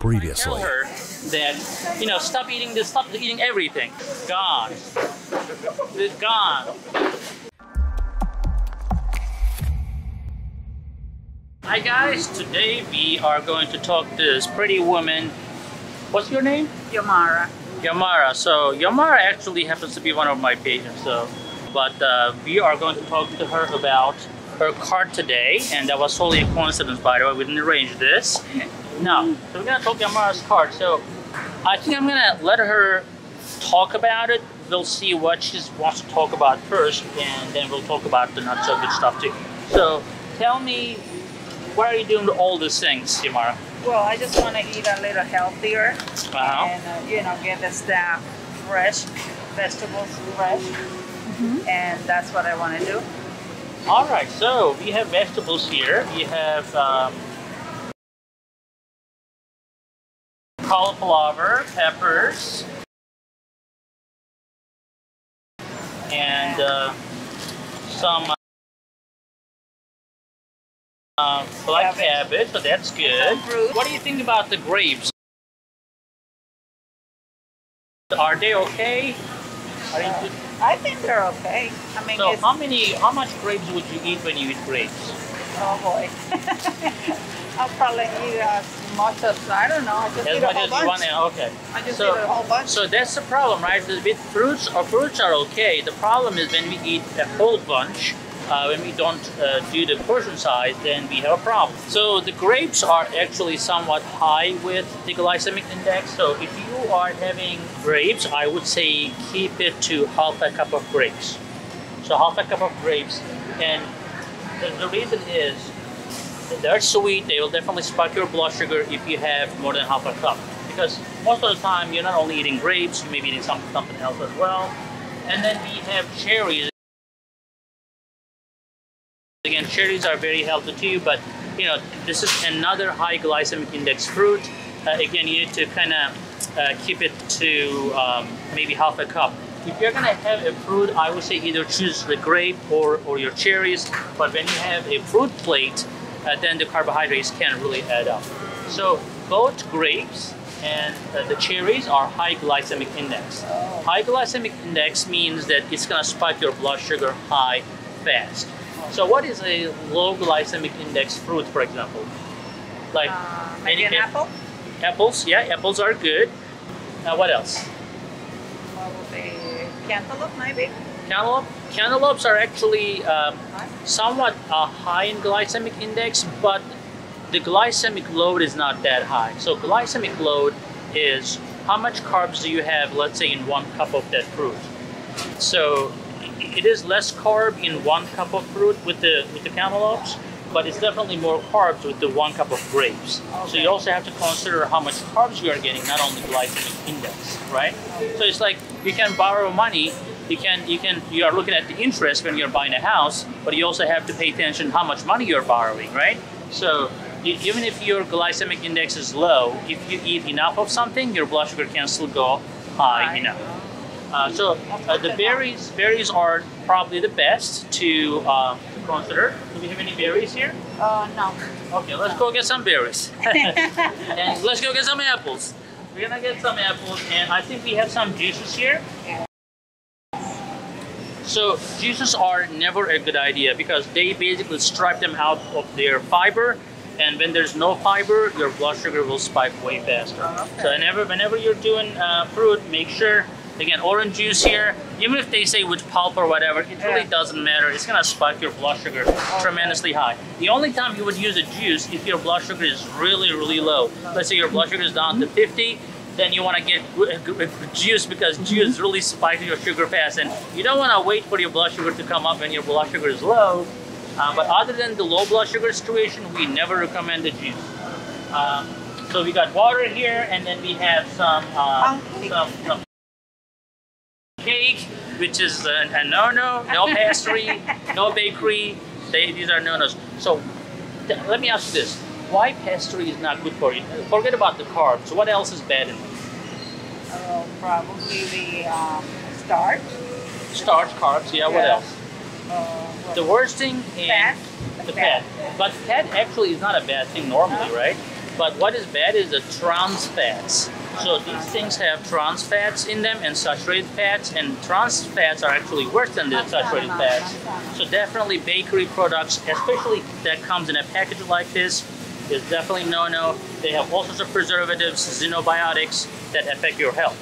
Previously. Tell her that, you know, stop eating this, stop eating everything. Gone. It's gone. Hi guys, today we are going to talk to this pretty woman. What's your name? Yamara. Yamara. So Yamara actually happens to be one of my patients. So, but uh, we are going to talk to her about her card today, and that was totally a coincidence, by the way. We didn't arrange this. No. So we're gonna talk Yamara's card. So I think I'm gonna let her talk about it. We'll see what she wants to talk about first, and then we'll talk about the not so good stuff too. So tell me, why are you doing all these things, Yamara? Well, I just want to eat a little healthier and, uh, you know, get the staff fresh, vegetables fresh. And that's what I want to do. All right, so we have vegetables here. We have um, cauliflower, peppers, and uh, some uh, black Cabbage. cabbage. So that's good. What do you think about the grapes? Are they okay? Are you, I think they're okay. I mean, so how many? How much grapes would you eat when you eat grapes? Oh boy. I'll probably eat as much as, I don't know, I just As eat a whole as bunch. you want. Okay. I just So- eat a whole bunch. So that's the problem, right? With fruits, or fruits are okay. The problem is when we eat a whole bunch, uh, when we don't uh, do the portion size, then we have a problem. So the grapes are actually somewhat high with the glycemic index. So if you are having grapes, I would say keep it to half a cup of grapes. So half a cup of grapes, and the, reason is they're sweet. They will definitely spike your blood sugar if you have more than half a cup. Because most of the time, you're not only eating grapes, you may be eating some, something else as well. And then we have cherries. Again, cherries are very healthy to you, but you know, this is another high glycemic index fruit. Uh, again, you need to kind of uh, keep it to um, maybe half a cup. If you're gonna have a fruit, I would say either choose the grape or, or your cherries. But when you have a fruit plate, uh, then the carbohydrates can really add up. So both grapes and uh, the cherries are high glycemic index. High glycemic index means that it's gonna spike your blood sugar high fast. So what is a low glycemic index fruit, for example? Like uh, maybe an apple? apples, yeah, apples are good. Uh, what else? Cantaloupe, maybe? Cantaloupe. Cantaloupes are actually um, somewhat uh, high in glycemic index, but the glycemic load is not that high. So glycemic load is how much carbs do you have, let's say, in one cup of that fruit. So it is less carb in one cup of fruit with the with the cantaloupes, but it's definitely more carbs with the one cup of grapes. So you also have to consider how much carbs you are getting, not only glycemic index, right? So it's like you can borrow money. You can you can you are looking at the interest when you're buying a house, but you also have to pay attention how much money you're borrowing, right? So even if your glycemic index is low, if you eat enough of something, your blood sugar can still go high enough. Uh, so uh, the berries berries are probably the best to uh, to consider. Do we have any berries here? Uh, no. Okay, let's go get some berries. and let's go get some apples. We're gonna get some apples, and I think we have some juices here. Yeah. So juices are never a good idea because they basically strip them out of their fiber, and when there's no fiber, your blood sugar will spike way faster. Okay. So whenever whenever you're doing uh, fruit, make sure again orange juice here. Even if they say with pulp or whatever, it really doesn't matter. It's gonna spike your blood sugar tremendously high. The only time you would use a juice if your blood sugar is really really low. Let's say your blood sugar is down to 50. Then you want to get juice because juice really spikes your sugar fast, and you don't want to wait for your blood sugar to come up when your blood sugar is low. Uh, but other than the low blood sugar situation, we never recommend the juice. Um, so we got water here, and then we have some uh, some, some cake, which is a, a no-no, no pastry, no bakery. They, these are no-nos. So let me ask you this: Why pastry is not good for you? Forget about the carbs. What else is bad in it? Uh, probably the um, starch. Starch, carbs. Yeah. What else? Uh, what- The worst thing in fat. the fat. But fat actually is not a bad thing normally, No. right? But what is bad is the trans fats. So these things have trans fats in them and saturated fats, and trans fats are actually worse than the saturated fats. So definitely bakery products, especially that comes in a package like this, is definitely no-no. They have all sorts of preservatives, xenobiotics that affect your health.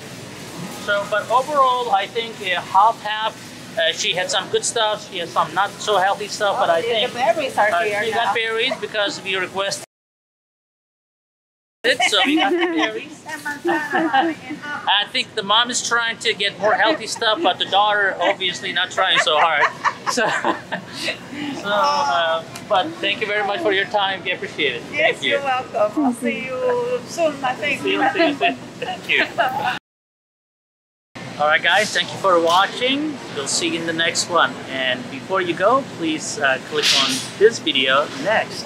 So, but overall, I think uh, half half. Uh, she had some good stuff. She had some not so healthy stuff, but I the, think the berries are uh, here we now. got berries because we requested so we got the berries. And manzana, mommy, and apple. I think the mom is trying to get more healthy stuff, but the daughter obviously not trying so hard. So, so uh, but thank you very much for your time. We appreciate it. Yes, thank you. you're welcome. I'll see you soon, I think. See you, see you soon. Thank you. All right, guys, thank you for watching. We'll see you in the next one. And before you go, please uh, click on this video next.